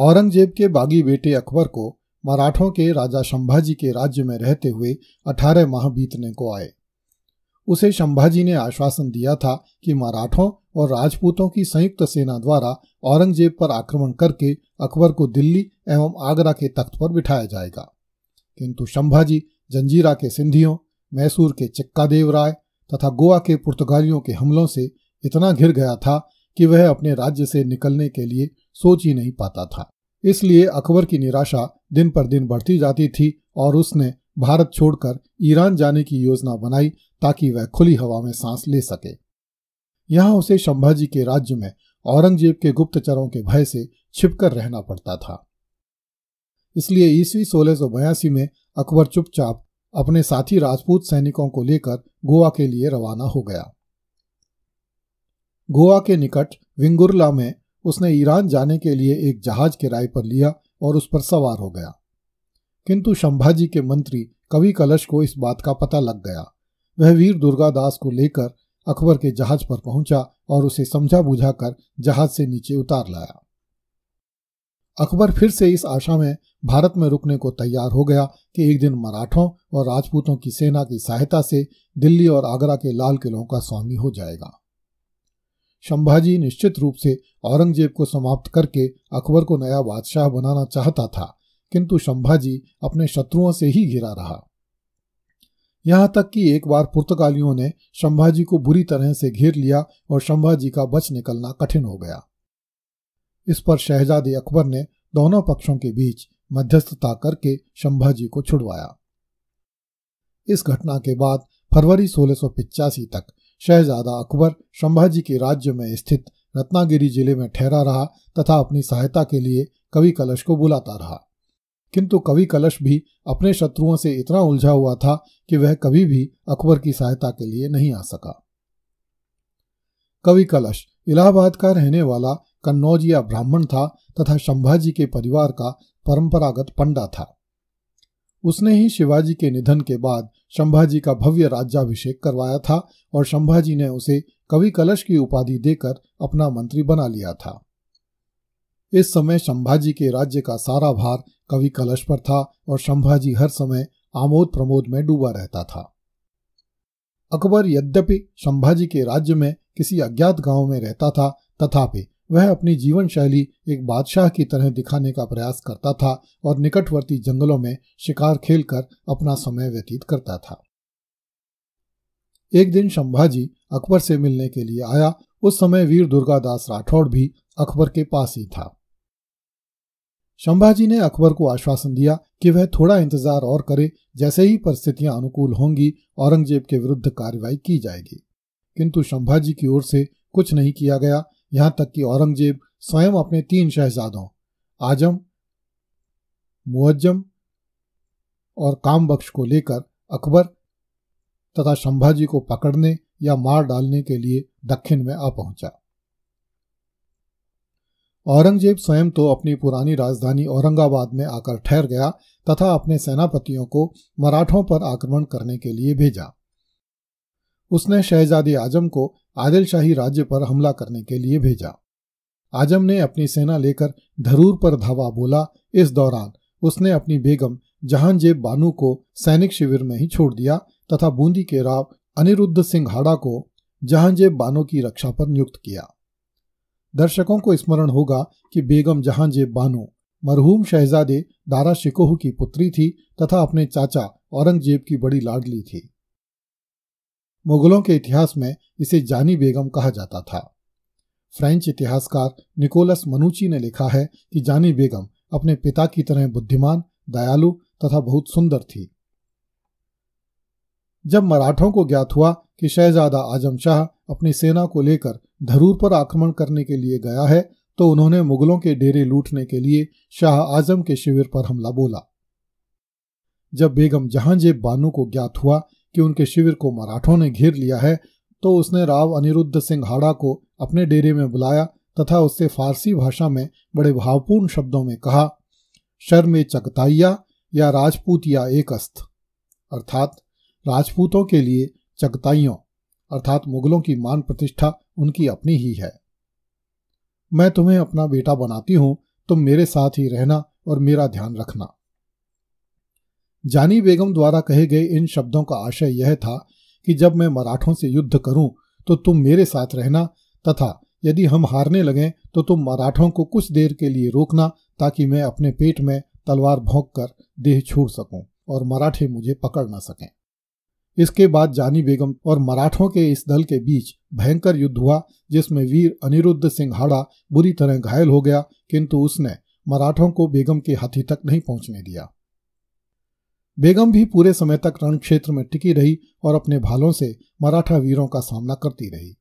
औरंगज़ेब के बागी बेटे अकबर को मराठों के राजा शंभाजी के राज्य में रहते हुए अठारह माह बीतने को आए। उसे शंभाजी ने आश्वासन दिया था कि मराठों और राजपूतों की संयुक्त सेना द्वारा औरंगज़ेब पर आक्रमण करके अकबर को दिल्ली एवं आगरा के तख्त पर बिठाया जाएगा। किंतु शंभाजी, जंजीरा के सिंधियों, मैसूर के चिक्कादेव राय तथा गोवा के पुर्तगालियों के हमलों से इतना घिर गया था कि वह अपने राज्य से निकलने के लिए सोच ही नहीं पाता था। इसलिए अकबर की निराशा दिन पर दिन बढ़ती जाती थी और उसने भारत छोड़कर ईरान जाने की योजना बनाई ताकि वह खुली हवा में सांस ले सके। यहाँ उसे संभाजी के राज्य में औरंगज़ेब के गुप्तचरों के भय से छिपकर रहना पड़ता था। इसलिए ईस्वी सोलह में अकबर चुपचाप अपने साथी राजपूत सैनिकों को लेकर गोवा के लिए रवाना हो गया। गोवा के निकट विंगुरला में उसने ईरान जाने के लिए एक जहाज़ किराए पर लिया और उस पर सवार हो गया। किंतु शंभाजी के मंत्री कवि कलश को इस बात का पता लग गया। वह वीर दुर्गादास को लेकर अकबर के जहाज़ पर पहुँचा और उसे समझा बुझाकर जहाज़ से नीचे उतार लाया। अकबर फिर से इस आशा में भारत में रुकने को तैयार हो गया कि एक दिन मराठों और राजपूतों की सेना की सहायता से दिल्ली और आगरा के लाल किलों का स्वामी हो जाएगा। संभाजी निश्चित रूप से औरंगज़ेब को समाप्त करके अकबर को नया बादशाह बनाना चाहता था, किंतु संभाजी अपने शत्रुओं से ही घिरा रहा। यहाँ तक कि एक बार पुर्तगालियों ने संभाजी को बुरी तरह से घेर लिया और संभाजी का बच निकलना कठिन हो गया। इस पर शहजादे अकबर ने दोनों पक्षों के बीच मध्यस्थता करके संभाजी को छुड़वाया। इस घटना के बाद फरवरी सोलह तक शहजादा अकबर संभाजी के राज्य में स्थित रत्नागिरी ज़िले में ठहरा रहा तथा अपनी सहायता के लिए कवि कलश को बुलाता रहा। किंतु कवि कलश भी अपने शत्रुओं से इतना उलझा हुआ था कि वह कभी भी अकबर की सहायता के लिए नहीं आ सका। कवि कलश इलाहाबाद का रहने वाला कन्नौजिया ब्राह्मण था तथा संभाजी के परिवार का परंपरागत पंडा था। उसने ही शिवाजी के निधन के बाद संभाजी का भव्य राज्याभिषेक करवाया था और संभाजी ने उसे कवि कलश की उपाधि देकर अपना मंत्री बना लिया था। इस समय संभाजी के राज्य का सारा भार कवि कलश पर था और संभाजी हर समय आमोद प्रमोद में डूबा रहता था। अकबर यद्यपि संभाजी के राज्य में किसी अज्ञात गाँव में रहता था, तथापि वह अपनी जीवन शैली एक बादशाह की तरह दिखाने का प्रयास करता था और निकटवर्ती जंगलों में शिकार खेलकर अपना समय व्यतीत करता था। एक दिन संभाजी अकबर से मिलने के लिए आया। उस समय वीर दुर्गादास राठौड़ भी अकबर के पास ही था। शंभाजी ने अकबर को आश्वासन दिया कि वह थोड़ा इंतज़ार और करे, जैसे ही परिस्थितियाँ अनुकूल होंगी, औरंगज़ेब के विरुद्ध कार्रवाई की जाएगी। किंतु शंभाजी की ओर से कुछ नहीं किया गया। यहाँ तक कि औरंगज़ेब स्वयं अपने तीन शहजादों, आज़म, मुअज्जम और काम बख्श को लेकर अकबर तथा संभाजी को पकड़ने या मार डालने के लिए दक्षिण में आ पहुँचा। औरंगज़ेब स्वयं तो अपनी पुरानी राजधानी औरंगाबाद में आकर ठहर गया तथा अपने सेनापतियों को मराठों पर आक्रमण करने के लिए भेजा। उसने शहजादी आज़म को आदिल शाही राज्य पर हमला करने के लिए भेजा। आज़म ने अपनी सेना लेकर धरूर पर धावा बोला। इस दौरान उसने अपनी बेगम जहांजेब बानू को सैनिक शिविर में ही छोड़ दिया तथा बूंदी के राव अनिरुद्ध सिंह हाड़ा को जहांजेब बानो की रक्षा पर नियुक्त किया। दर्शकों को स्मरण होगा कि बेगम जहांजेब बानो मरहूम शहजादे दारा शिकोह की पुत्री थी तथा अपने चाचा औरंगज़ेब की बड़ी लाडली थी। मुगलों के इतिहास में इसे जानी बेगम कहा जाता था। फ्रेंच इतिहासकार निकोलस मनुची ने लिखा है कि जानी बेगम अपने पिता की तरह बुद्धिमान, दयालु तथा बहुत सुंदर थी। जब मराठों को ज्ञात हुआ कि शहजादा आज़म शाह अपनी सेना को लेकर धरूर पर आक्रमण करने के लिए गया है तो उन्होंने मुगलों के डेरे लूटने के लिए शाह आज़म के शिविर पर हमला बोला। जब बेगम जहांजेब बानू को ज्ञात हुआ कि उनके शिविर को मराठों ने घेर लिया है तो उसने राव अनिरुद्ध सिंह हाड़ा को अपने डेरे में बुलाया तथा उससे फारसी भाषा में बड़े भावपूर्ण शब्दों में कहा शर्म चकताइया या राजपूत या एकस्त अर्थात, राजपूतों के लिए चगताइयों अर्थात मुगलों की मान प्रतिष्ठा उनकी अपनी ही है। मैं तुम्हें अपना बेटा बनाती हूँ, तुम मेरे साथ ही रहना और मेरा ध्यान रखना। जानी बेगम द्वारा कहे गए इन शब्दों का आशय यह था कि जब मैं मराठों से युद्ध करूँ तो तुम मेरे साथ रहना, तथा यदि हम हारने लगें तो तुम मराठों को कुछ देर के लिए रोकना, ताकि मैं अपने पेट में तलवार भोंक कर देह छोड़ सकूँ और मराठे मुझे पकड़ न सकें। इसके बाद जानी बेगम और मराठों के इस दल के बीच भयंकर युद्ध हुआ, जिसमें वीर अनिरुद्ध सिंह हाड़ा बुरी तरह घायल हो गया, किंतु उसने मराठों को बेगम के हाथी तक नहीं पहुँचने दिया। बेगम भी पूरे समय तक रण क्षेत्र में टिकी रही और अपने भालों से मराठा वीरों का सामना करती रही।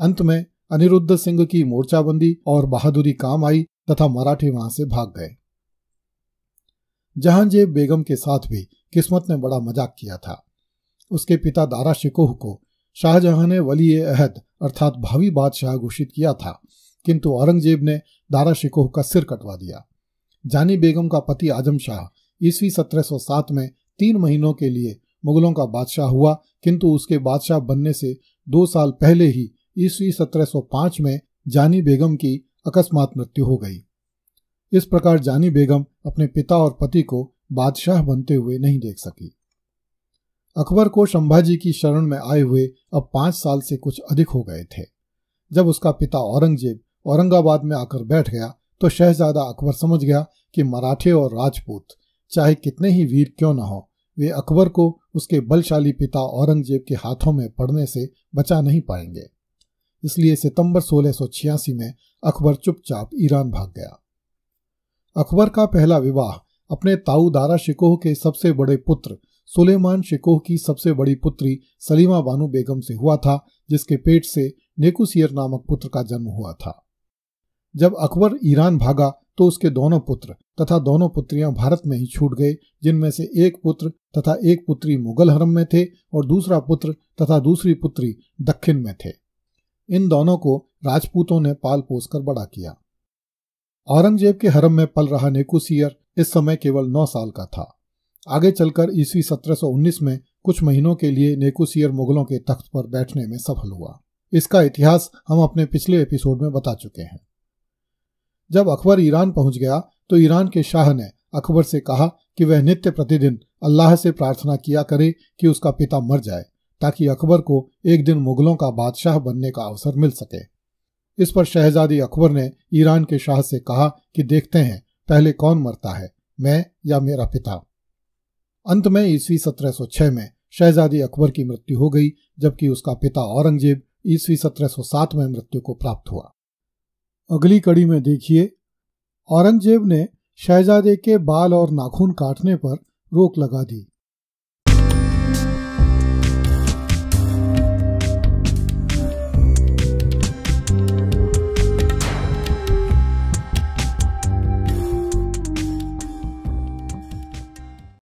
अंत में अनिरुद्ध सिंह की मोर्चाबंदी और बहादुरी काम आई तथा मराठे वहाँ से भाग गए। जहांजेब बेगम के साथ भी किस्मत ने बड़ा मज़ाक किया था। उसके पिता दारा शिकोह को शाहजहां ने वली अहद अर्थात भावी बादशाह घोषित किया था, किंतु औरंगज़ेब ने दारा शिकोह का सिर कटवा दिया। जानी बेगम का पति आज़म शाह ईस्वी 1707 में तीन महीनों के लिए मुगलों का बादशाह हुआ, किंतु उसके बादशाह बनने से दो साल पहले ही ईस्वी 1705 में जानी बेगम की अकस्मात मृत्यु हो गई। इस प्रकार जानी बेगम अपने पिता और पति को बादशाह बनते हुए नहीं देख सकी। अकबर को संभाजी की शरण में आए हुए अब पाँच साल से कुछ अधिक हो गए थे। जब उसका पिता औरंगज़ेब औरंगाबाद में आकर बैठ गया तो शहजादा अकबर समझ गया कि मराठे और राजपूत चाहे कितने ही वीर क्यों न हो, वे अकबर को उसके बलशाली पिता औरंगज़ेब के हाथों में पड़ने से बचा नहीं पाएँगे। इसलिए सितंबर सोलह में अकबर चुपचाप ईरान भाग गया। अकबर का पहला विवाह अपने ताऊ दारा शिकोह के सबसे बड़े पुत्र सुलेमान शिकोह की सबसे बड़ी पुत्री सलीमा बानू बेगम से हुआ था, जिसके पेट से नेकुसियर नामक पुत्र का जन्म हुआ था। जब अकबर ईरान भागा तो उसके दोनों पुत्र तथा दोनों पुत्रियाँ भारत में ही छूट गए, जिनमें से एक पुत्र तथा एक पुत्री मुगल हरम में थे और दूसरा पुत्र तथा दूसरी पुत्री दक्षिण में थे। इन दोनों को राजपूतों ने पाल पोस कर बड़ा किया। औरंगज़ेब के हरम में पल रहा नेकुसियर इस समय केवल नौ साल का था। आगे चलकर ईस्वी 1719 में कुछ महीनों के लिए नेकुसियर मुगलों के तख्त पर बैठने में सफल हुआ। इसका इतिहास हम अपने पिछले एपिसोड में बता चुके हैं। जब अकबर ईरान पहुँच गया तो ईरान के शाह ने अकबर से कहा कि वह नित्य प्रतिदिन अल्लाह से प्रार्थना किया करे कि उसका पिता मर जाए, ताकि अकबर को एक दिन मुगलों का बादशाह बनने का अवसर मिल सके। इस पर शहजादी अकबर ने ईरान के शाह से कहा कि देखते हैं, पहले कौन मरता है, मैं या मेरा पिता? अंत में ईस्वी 1706 में शहजादी अकबर की मृत्यु हो गई, जबकि उसका पिता औरंगज़ेब ईस्वी 1707 में मृत्यु को प्राप्त हुआ। अगली कड़ी में देखिए, औरंगज़ेब ने शहजादे के बाल और नाखून काटने पर रोक लगा दी।